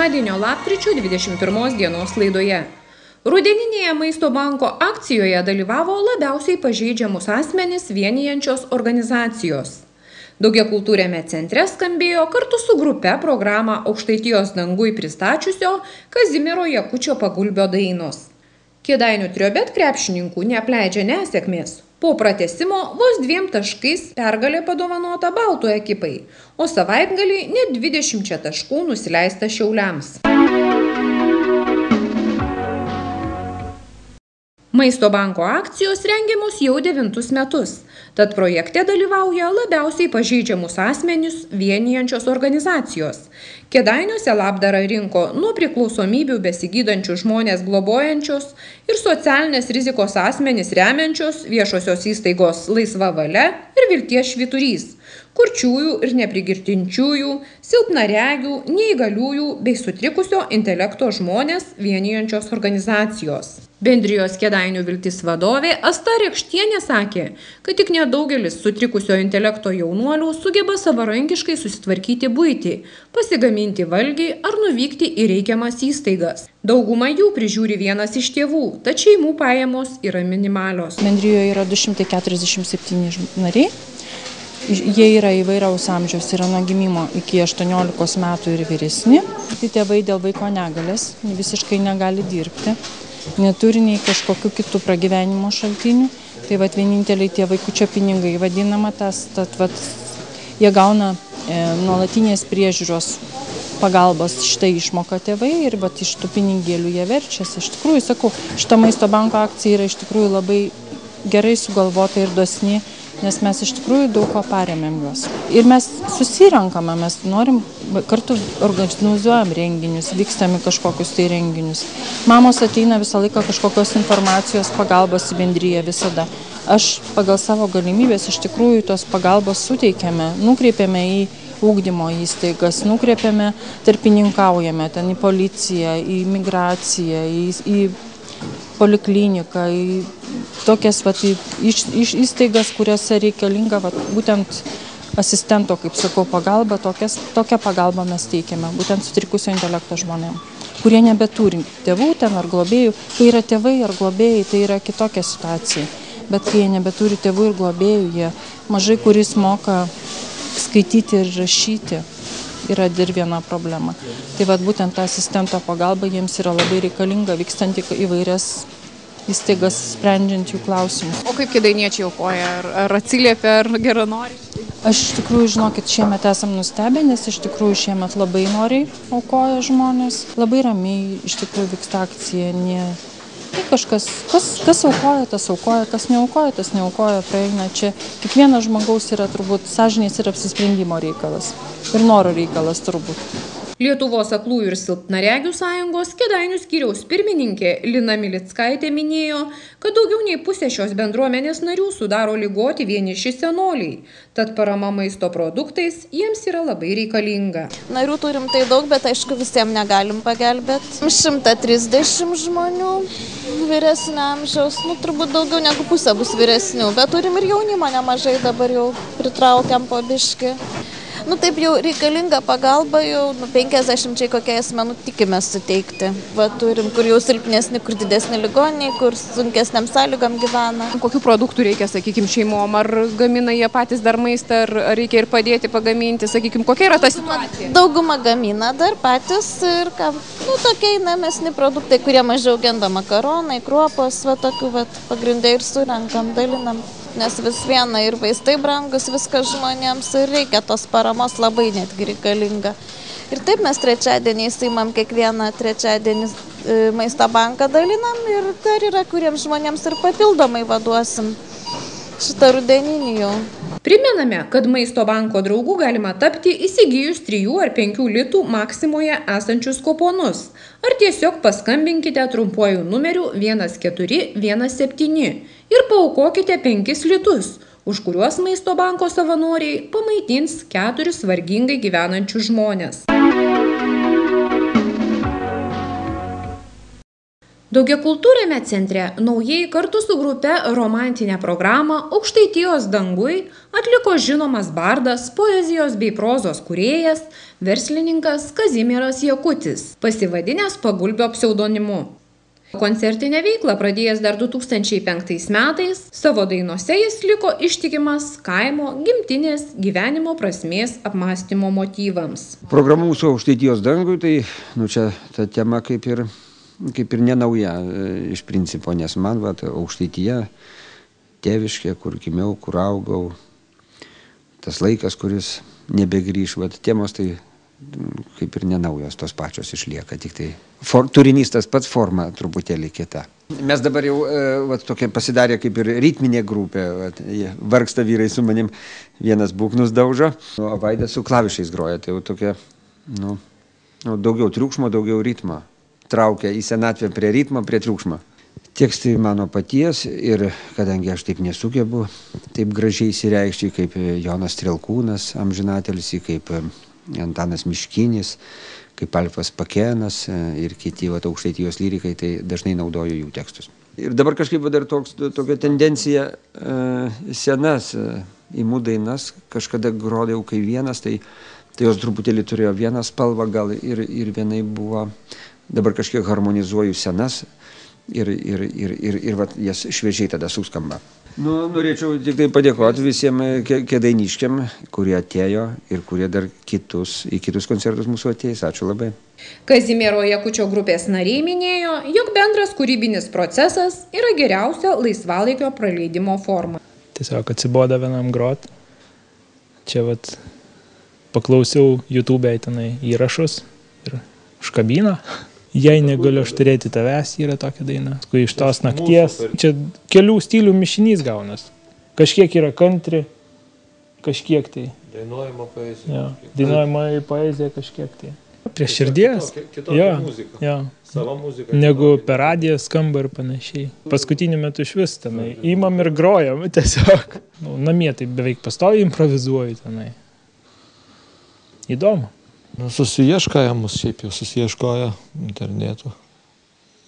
pirmadienio lapkričio 21 dienos laidoje. Rudeninėje Maisto banko akcijoje dalyvavo labiausiai pažeidžiamus asmenis vienijančios organizacijos. Daugiakultūrėme centre skambėjo kartu su grupe programą Aukštaitijos dangui pristačiusio Kazimiero Jakučio pagulbio dainos. Kėdainių triobet krepšininkų neapleidžia nesėkmės. Po pratesimo vos dviem taškais pergalė padovanota Baltų ekipai, o savaitgalį net 20 taškų nusileista Šiauliams. Maisto banko akcijos rengiamos jau devintus metus, tad projekte dalyvauja labiausiai pažeidžiamus asmenius vienijančios organizacijos. Kedainiuose labdarą rinko nuo priklausomybių besigydančių žmonės globojančios ir socialinės rizikos asmenys remiančios viešosios įstaigos laisva valia ir vilties šviturys kurčiųjų ir neprigirtinčiųjų, silpnaregių, neįgaliųjų bei sutrikusio intelekto žmonės vienijančios organizacijos. Bendrijos kėdainių viltis vadovė Asta Rekštienė sakė, kad tik nedaugelis sutrikusio intelekto jaunuolių sugeba savarankiškai susitvarkyti būtį, pasigaminti valgį ar nuvykti į reikiamas įstaigas. Dauguma jų prižiūri vienas iš tėvų, tačiau šeimų pajamos yra minimalios. Bendrijoje yra 247 nariai, Jie yra įvairiaus amžiaus, yra nuo gimimo iki 18 metų ir vyresni. Tai tėvai dėl vaiko negalės visiškai negali dirbti, neturi nei kažkokių kitų pragyvenimo šaltinių. Tai vad vieninteliai tie vaikučio pinigai vadinama tas, tad vad jie gauna e, nuolatinės priežiūros pagalbos štai išmoka tėvai ir vat iš tų pinigėlių jie verčiasi. Iš tikrųjų, sakau, šita maisto banko akcija yra iš tikrųjų labai gerai sugalvota ir dosni nes mes iš tikrųjų daug ko paremėm juos. Ir mes susirenkame, mes norim, kartu organizuojam renginius, vykstam į kažkokius tai renginius. Mamos ateina visą laiką kažkokios informacijos pagalbos į bendryje visada. Aš pagal savo galimybės iš tikrųjų tos pagalbos suteikiame, nukreipiame į ūkdymo įstaigas, nukreipiame, tarpininkaujame ten į policiją, į migraciją, į, į polikliniką, į tokias vat, iš, iš įstaigas, kuriuose reikalinga vat, būtent asistento, kaip sakau, pagalba, tokias, tokią pagalbą mes teikiame, būtent sutrikusio intelekto žmonėm, kurie nebeturi tėvų ten ar globėjų, kai yra tėvai ar globėjai, tai yra kitokia situacija, bet kai jie nebeturi tėvų ir globėjų, jie mažai kuris moka skaityti ir rašyti yra dar viena problema. Tai vad būtent ta asistento pagalba jiems yra labai reikalinga vykstant į įvairias įstaigas sprendžiant jų klausimus. O kaip kėdainiečiai aukoja? Ar, ar atsiliepia, ar geranoriškai? Aš iš tikrųjų, žinokit, šiemet esam nustebę, nes iš tikrųjų šiemet labai noriai aukoja žmonės. Labai ramiai iš tikrųjų vyksta akcija. Ne, kažkas, kas, kas aukoja, tas aukoja, kas neaukoja, tas neaukoja, praeina čia. Kiekvienas žmogaus yra turbūt sąžinės ir apsisprendimo reikalas. Ir noro reikalas turbūt. Lietuvos aklųjų ir silpnaregių sąjungos Kedainių skyriaus pirmininkė Lina Milickaitė minėjo, kad daugiau nei pusė šios bendruomenės narių sudaro lygoti vieniši senoliai, tad parama maisto produktais jiems yra labai reikalinga. Narių turim tai daug, bet aišku visiems negalim pagelbėti. 130 žmonių vyresnio amžiaus, nu turbūt daugiau negu pusė bus vyresnių, bet turim ir jaunimo nemažai dabar jau pritraukiam po biški nu taip jau reikalinga pagalba jau nu penkiasdešimčiai kokiai asmenų tikimės suteikti. Va turim kur jau silpnesni kur didesni ligoniai kur sunkesnėm sąlygom gyvena. Kokių produktų reikia sakykim šeimom? Ar gamina jie patys dar maistą ar reikia ir padėti pagaminti? Sakykim kokia yra ta situacija? dauguma gamina dar patys ir ką nu tokie einamesni produktai kurie mažiau genda makaronai kruopos va tokių vat pagrinde ir surenkam dalinam nes vis viena ir vaistai brangus viskas žmonėms ir reikia tos paramos labai netgi reikalinga. Ir taip mes trečiadieniais įmam kiekvieną trečiadienį e, maisto banką dalinam ir dar yra kuriems žmonėms ir papildomai vaduosim šitą rudeninį jau. Primename, kad maisto banko draugų galima tapti įsigijus 3 ar 5 litų maksimoje esančius kuponus. Ar tiesiog paskambinkite trumpuoju numeriu 1417 ir paukokite 5 litus, už kuriuos maisto banko savanoriai pamaitins keturis vargingai gyvenančius žmonės. Daugiakultūrėme centre naujai kartu su grupe romantinę programą Aukštaitijos dangui atliko žinomas bardas, poezijos bei prozos kūrėjas, verslininkas Kazimieras Jakutis, pasivadinęs Pagulbio pseudonimu. Koncertinę veiklą pradėjęs dar 2005 metais, savo dainose jis liko ištikimas kaimo, gimtinės, gyvenimo prasmės apmąstymo motyvams. Programa mūsų aukštaitijos dangui, tai nu, čia ta tema kaip ir, kaip ir nenauja e, iš principo, nes man va, aukštaityje, tėviškė, kur gimiau, kur augau, tas laikas, kuris nebegrįž, va, temos tai kaip ir nenaujos tos pačios išlieka, tik tai for, turinys tas pats, forma truputėlį kita. Mes dabar jau e, va, tokia pasidarė kaip ir ritminė grupė, va, vargsta vyrai su manim, vienas būknus daužo, o Vaidas su klavišais groja, tai jau tokia, nu, nu, daugiau triukšmo, daugiau ritmo, traukia į senatvę prie ritmo, prie triukšmo. Tekstai mano paties ir kadangi aš taip nesugebu, taip gražiai įsireikšti kaip Jonas Trilkūnas, amžinatelis, kaip Antanas Miškinis, kaip Alfas Pakenas e, ir kiti va, aukštaitijos lyrikai, tai dažnai naudoju jų tekstus. Ir dabar kažkaip dar toks, tokia tendencija e, senas e, įmų dainas, kažkada grodėjau kai vienas, tai, tai jos truputėlį turėjo vieną spalvą gal ir, ir vienai buvo, dabar kažkiek harmonizuoju senas ir, ir, ir, ir, ir va, jas šviežiai tada suskamba. Nu, norėčiau tik tai padėkoti visiems kėdainiškiam, kurie atėjo ir kurie dar kitus, į kitus koncertus mūsų ateis. Ačiū labai. Kazimiero Jakučio grupės nariai minėjo, jog bendras kūrybinis procesas yra geriausia laisvalaikio praleidimo forma. Tiesiog atsiboda vienam grot. Čia vat paklausiau YouTube tenai įrašus ir užkabino jei negaliu aš turėti tavęs, yra tokia daina. Kai iš tos nakties, čia kelių stilių mišinys gaunas. Kažkiek yra kantri, kažkiek tai. Dainuojama poezija. Ja, dainuojama poezija kažkiek tai. Prie širdies. Kitokia jo, muzika. jo. Sava muzika. Negu per radiją skamba ir panašiai. Paskutiniu metu iš vis tenai. Įmam ir grojam tiesiog. Nu, namie tai beveik pastovi improvizuoju tenai. Įdomu. Nu, susieškoja mus, šiaip jau susieškoja internetu.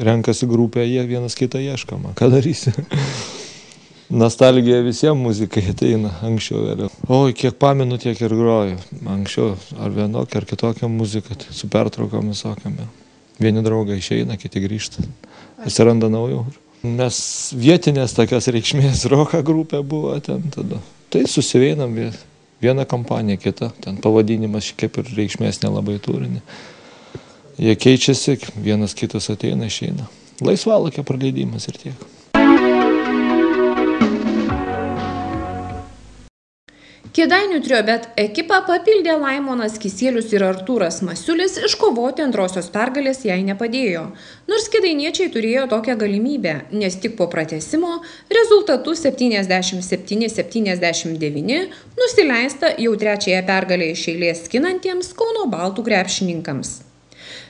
Renkasi grupė, jie vienas kitą ieškama. Ką darysi? Nostalgija visiems muzikai ateina anksčiau vėliau. Oi, kiek pamenu, tiek ir groju. Anksčiau ar vienokia, ar kitokia muzika, tai su pertraukom visokiam. Vieni draugai išeina, kiti grįžta. Atsiranda naujų. Nes vietinės tokios reikšmės roka grupė buvo ten tada. Tai susiveinam viena kompanija, kita, ten pavadinimas kaip ir reikšmės nelabai turinį. Jie keičiasi, vienas kitas ateina, išeina. Laisvalokio praleidimas ir tiek. Kėdainių triobet ekipą papildė Laimonas Kisėlius ir Artūras Masiulis iškovoti antrosios pergalės jai nepadėjo. Nors kėdainiečiai turėjo tokią galimybę, nes tik po pratesimo rezultatų 77-79 nusileista jau trečiąją pergalę iš eilės skinantiems Kauno Baltų krepšininkams.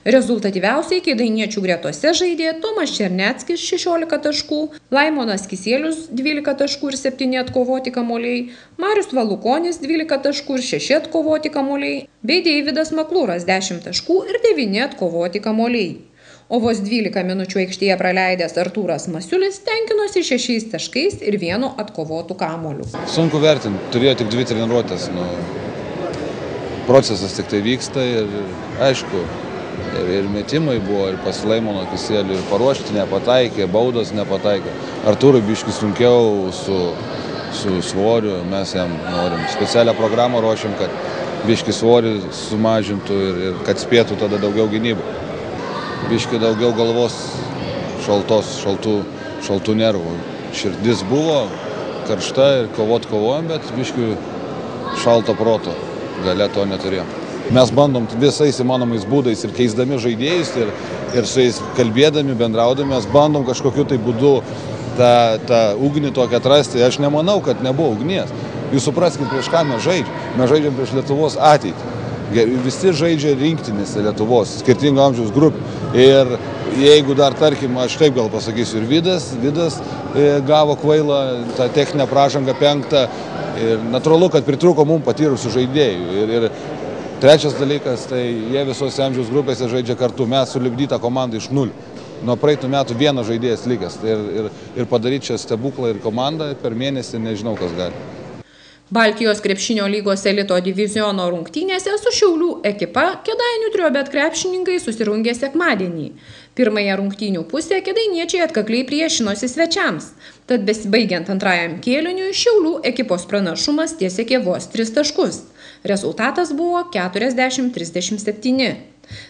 Rezultatyviausiai kėdainiečių gretose žaidė Tomas Černeckis 16 taškų, Laimonas Kisėlius 12 taškų ir 7 atkovoti kamoliai, Marius Valukonis 12 taškų ir 6 atkovoti kamoliai, bei Deividas Maklūras 10 taškų ir 9 atkovoti kamoliai. O vos 12 minučių aikštėje praleidęs Artūras Masiulis tenkinosi šešiais taškais ir vienu atkovotų kamoliu. Sunku vertinti, turėjo tik dvi treniruotės. Nu, procesas tik tai vyksta ir aišku, ir, ir metimai buvo, ir pas Laimono kisėlį, ir paruošti nepataikė, baudos nepataikė. Artūrui biški sunkiau su, su svoriu, mes jam norim specialią programą ruošiam, kad biški svorį sumažintų ir, ir kad spėtų tada daugiau gynybų. Biški daugiau galvos šaltos, šaltų, šaltų nervų. Širdis buvo karšta ir kovot kovojom, bet biški šalto proto gale to neturėjom mes bandom visais įmanomais būdais ir keisdami žaidėjus ir, ir su jais kalbėdami, bendraudami, mes bandom kažkokiu tai būdu tą, tą ugnį tokią atrasti. Aš nemanau, kad nebuvo ugnies. Jūs supraskite, prieš ką mes žaidžiam. Mes žaidžiam prieš Lietuvos ateitį. Visi žaidžia rinktinėse Lietuvos, skirtingo amžiaus grupių. Ir jeigu dar, tarkim, aš taip gal pasakysiu, ir Vidas, Vidas e, gavo kvailą tą techninę pražangą penktą. Ir natūralu, kad pritruko mums patyrusių žaidėjų. Ir, ir Trečias dalykas, tai jie visose amžiaus grupėse žaidžia kartu. Mes sulibdytą komandą iš nulių. nuo praeitų metų vienas žaidėjas likęs. Tai ir, ir, ir padaryti čia stebuklą ir komandą per mėnesį nežinau, kas gali. Baltijos krepšinio lygos elito diviziono rungtynėse su Šiaulių ekipa Kedainių triobet krepšininkai susirungė sekmadienį. Pirmąją rungtynių pusę kedainiečiai atkakliai priešinosi svečiams, tad besibaigiant antrajam kėliniui Šiaulių ekipos pranašumas tiesiekė vos 3 taškus. Rezultatas buvo 40-37.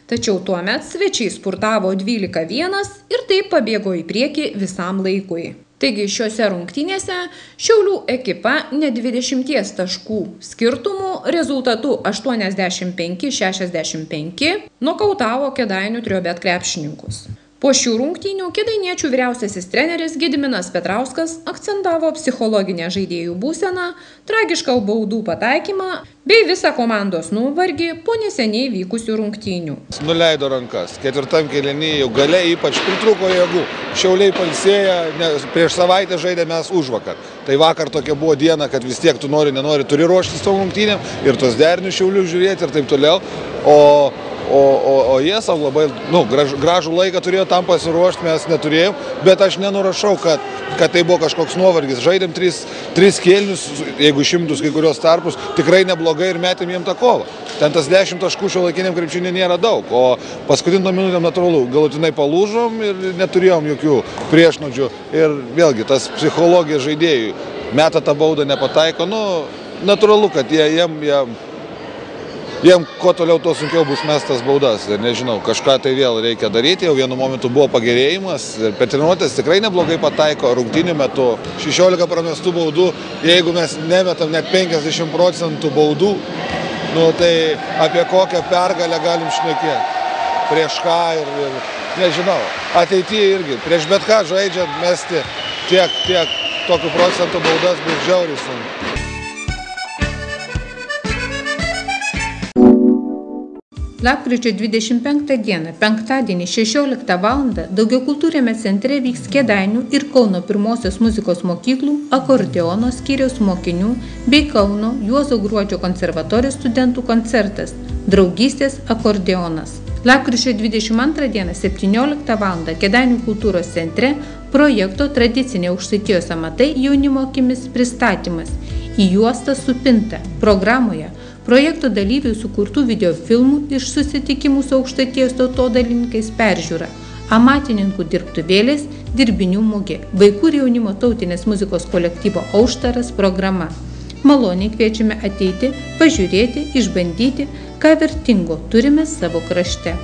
Tačiau tuo met svečiai spurtavo 12-1 ir taip pabėgo į priekį visam laikui. Taigi šiuose rungtynėse Šiaulių ekipa ne 20 taškų skirtumų rezultatu 85-65 nokautavo Kedainių triobet krepšininkus. Po šių rungtynių kėdainiečių vyriausiasis treneris Gediminas Petrauskas akcentavo psichologinę žaidėjų būseną, tragišką baudų pataikymą bei visą komandos nuvargį po neseniai vykusių rungtynių. Nuleido rankas. Ketvirtam kėlinį jau gale ypač pritruko jėgų. Šiauliai palsėja, prieš savaitę žaidė mes už vakar. Tai vakar tokia buvo diena, kad vis tiek tu nori, nenori, turi ruoštis tom rungtynėm ir tos derinių šiaulių žiūrėti ir taip toliau. O O, o, o jie savo labai nu, graž, gražų laiką turėjo tam pasiruošti, mes neturėjom, bet aš nenurašau, kad, kad tai buvo kažkoks nuovargis. Žaidėm tris, tris kėlinius, jeigu šimtus kai kurios tarpus, tikrai neblogai ir metėm jiem tą kovą. Ten tas dešimt taškų šio laikiniam krepšinė nėra daug, o paskutinio minutėm natūralu, galutinai palūžom ir neturėjom jokių priešnodžių. Ir vėlgi tas psichologija žaidėjų meta tą baudą nepataiko, nu, natūralu, kad jie, jiem, jiem jiem kuo toliau, tuo sunkiau bus mestas baudas. Ir nežinau, kažką tai vėl reikia daryti. Jau vienu momentu buvo pagerėjimas. Ir per treniruotės tikrai neblogai pataiko rungtinių metu. 16 pramestų baudų. Jeigu mes nemetam net 50 procentų baudų, nu, tai apie kokią pergalę galim šnekėti. Prieš ką ir, ir nežinau. Ateityje irgi. Prieš bet ką žaidžiant mesti tiek, tiek tokių procentų baudas bus žiauriai sunku. Lapkričio 25 dieną, penktadienį 16 val. daugiakultūrėme centre vyks Kėdainių ir Kauno pirmosios muzikos mokyklų akordeono skyriaus mokinių bei Kauno Juozo Gruodžio konservatorijos studentų koncertas Draugystės akordeonas. Lapkričio 22 dieną 17 val. Kėdainių kultūros centre projekto tradicinė aukštaitijos amatai jaunimo akimis pristatymas į juostą supinta programoje – Projekto dalyvių sukurtų videofilmų iš susitikimų su aukštaties tautodalininkais peržiūra, amatininkų dirbtuvėlės, dirbinių mugė, vaikų ir jaunimo tautinės muzikos kolektyvo Auštaras programa. Maloniai kviečiame ateiti, pažiūrėti, išbandyti, ką vertingo turime savo krašte.